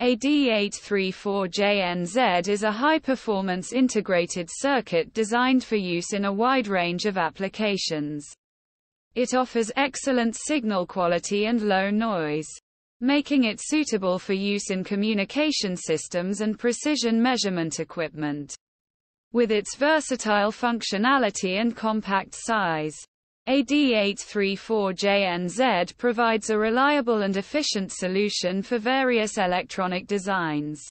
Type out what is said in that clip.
AD834JNZ is a high-performance integrated circuit designed for use in a wide range of applications. It offers excellent signal quality and low noise, making it suitable for use in communication systems and precision measurement equipment. With its versatile functionality and compact size, AD834JNZ provides a reliable and efficient solution for various electronic designs.